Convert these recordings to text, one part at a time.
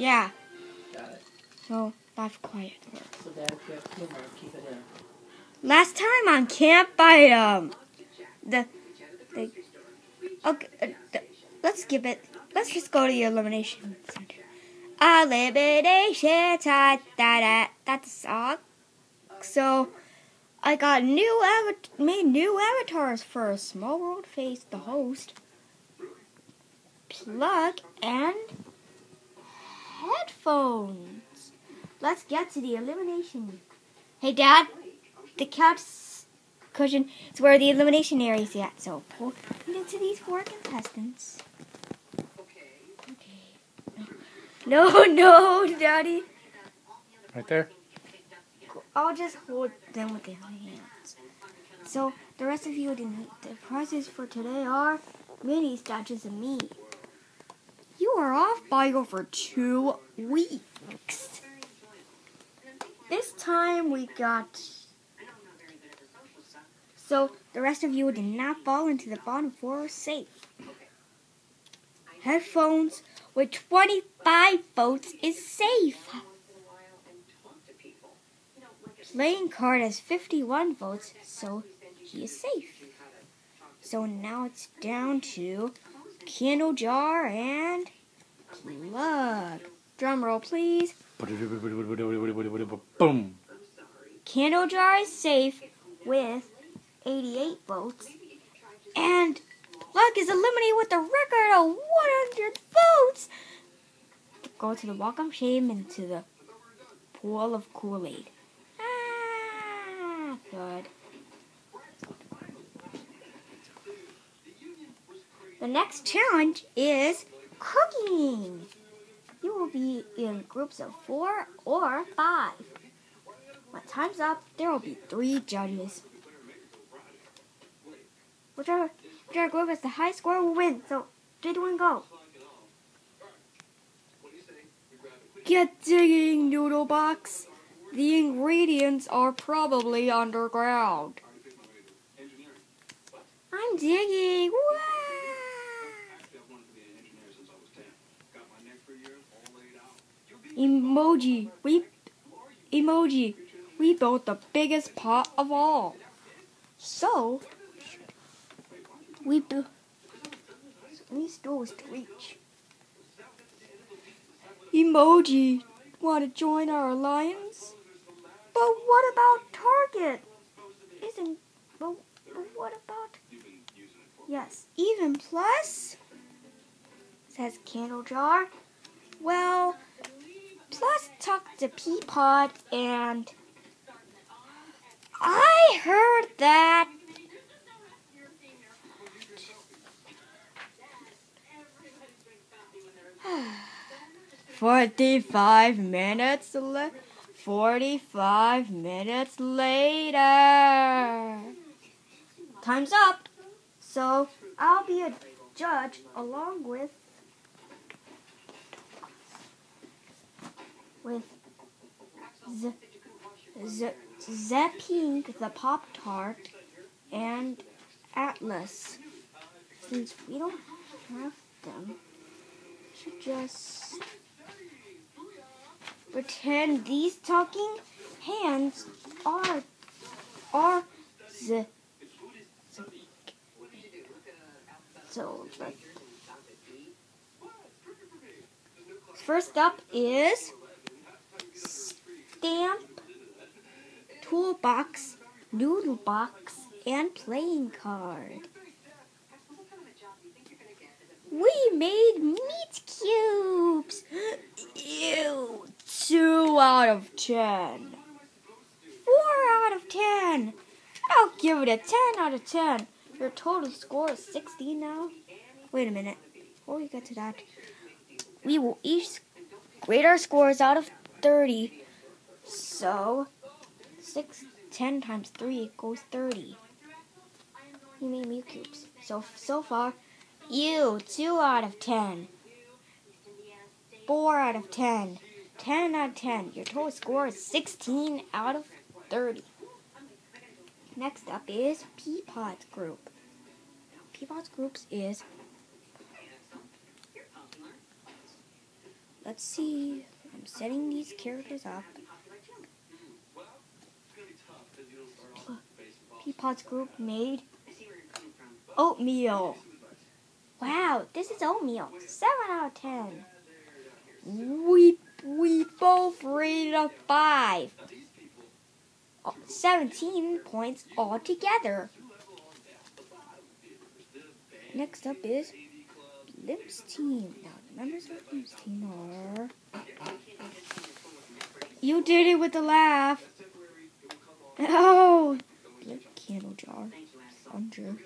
Yeah. Got it. So live quiet. So if you have humor, keep it in. Last time on camp, I um the the okay. Uh, the, let's skip it. Let's just go to the elimination center. Elimination time. Da da. That's a song. So I got new avat- made new avatars for a Small World Face, the host, plug, and headphones. Let's get to the elimination. Hey, Dad, the couch cushion is where the elimination area is at. So pull into these four contestants. Okay. Okay. No, no, Daddy. Right there. I'll just hold them with the hands. So the rest of you. The prizes for today are mini statues of me. You are off by over two weeks. This time we got. So the rest of you did not fall into the bottom four safe. Headphones with 25 votes is safe. Playing card has 51 votes, so he is safe. So now it's down to Candle Jar and Plug. Drum roll, please. Boom. Candle Jar is safe with 88 votes. And Plug is eliminated with a record of 100 votes. Go to the Walk of Shame into the pool of Kool Aid. Ah, good. The next challenge is cooking. You will be in groups of four or five. When time's up, there will be three judges. Whichever, whichever group has the high score will win. So, three, two, one, go. Get digging, Noodle Box. The ingredients are probably underground. I'm digging. Emoji. We emoji. We built the biggest pot of all. So we built these doors to reach. Emoji. Want to join our alliance? But what about Target? Isn't but, but what about Yes, even plus says Candle Jar. Well, plus talk to Peapod and I heard that Forty-five minutes le- Forty-five minutes later. Time's up. So I'll be a judge along with with Z, Z, Zepping the Pop Tart and Atlas. Since we don't have them, should just pretend these talking hands are are Z. So let's First up is stamp, toolbox, noodle box, and playing card. We made meat cubes. Ew, two out of ten. Four out of ten. I'll give it a ten out of ten. Your total score is 16 now. Wait a minute. Before we get to that, we will each grade our scores out of 30. So, 6, 10 times 3 equals 30. You made me cubes. So, so far, you, 2 out of 10. 4 out of 10. 10 out of 10. Your total score is 16 out of 30. Next up is Peapod's group. Peapod's groups is let's see. I'm setting these characters up. Peapod's group made oatmeal. Wow, this is oatmeal. 7 out of 10. We, we both rated a 5. Oh, 17 points altogether. Next up is Blimp's team. Now, the members of Blimp's team are. You did it with the laugh. Oh! Candle jar. Plunger.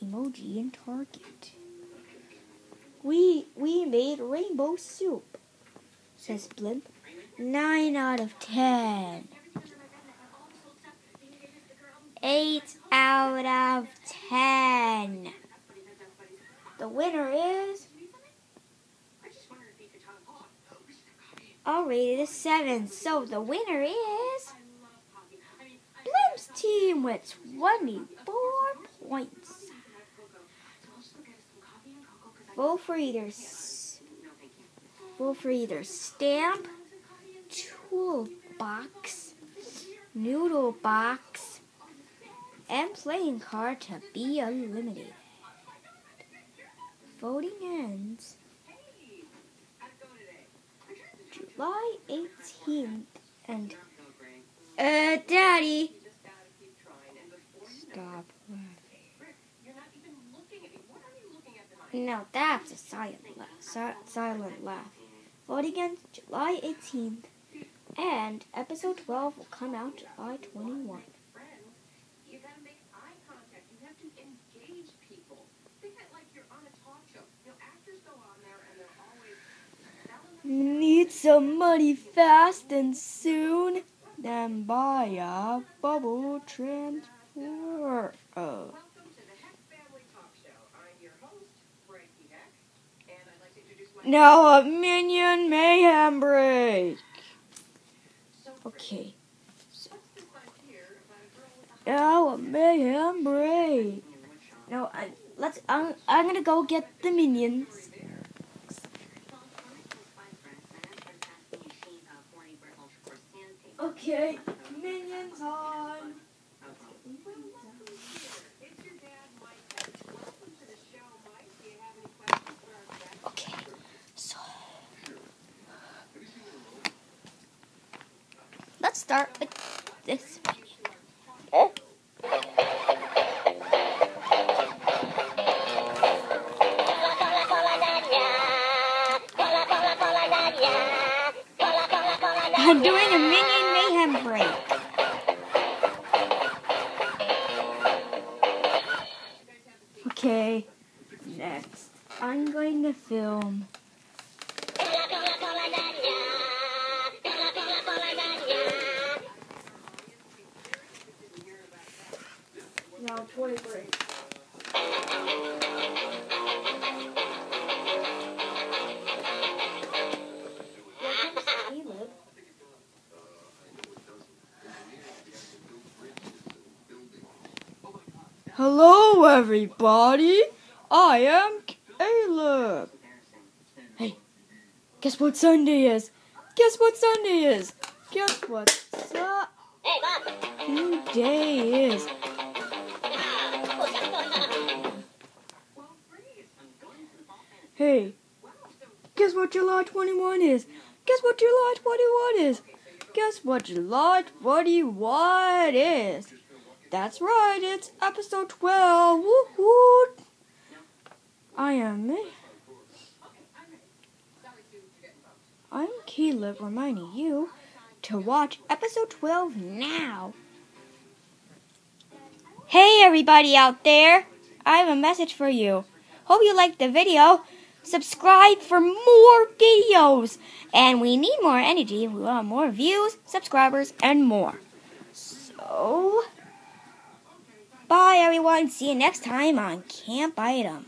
Emoji and target. We we made rainbow soup, says Blimp. Nine out of ten. Eight out of ten. The winner is. I'll rate it a seven. So the winner is. Team with 24 points. Vote for either vote for either stamp, toolbox, noodle box, and playing card to be eliminated. Voting ends July 18th and uh daddy stop No, that's a silent laugh. Si- silent laugh. Voting ends July 18th, and episode 12 will come out July 21. You gotta make eye contact. You have to engage people. Think of it like you're on a talk show. You know, actors go on there and they're always selling Need some money fast and soon? Then buy a bubble transfer. Uh, Welcome to the Heck Family Talk Show. I'm your host, Frankie Heck, and I'd like to introduce my Now a minion mayhem break. Okay. what's this I hear about a girl with a Now a mayhem break. No, I, let's. I'm, I'm gonna go get the minions. Uh, okay, minions on. It's your dad, Mike Heck. Welcome to the show, Mike. Do you have any questions for our guest? Okay, so let's start with this minion. I'm doing a minion mayhem break. Okay, next I'm going to film now toy break. Hello, everybody. I am Caleb. Hey, guess what Sunday is? Guess what Sunday is? Guess what Sunday is? What July 21 is? Guess what July 21 is? Guess what July 21 is? That's right, it's episode 12. Woohoo! I am me. I'm Caleb reminding you to watch episode 12 now. Hey, everybody out there! I have a message for you. Hope you liked the video. Subscribe for more videos. And we need more energy. We want more views, subscribers, and more. So, bye everyone. See you next time on Camp Item.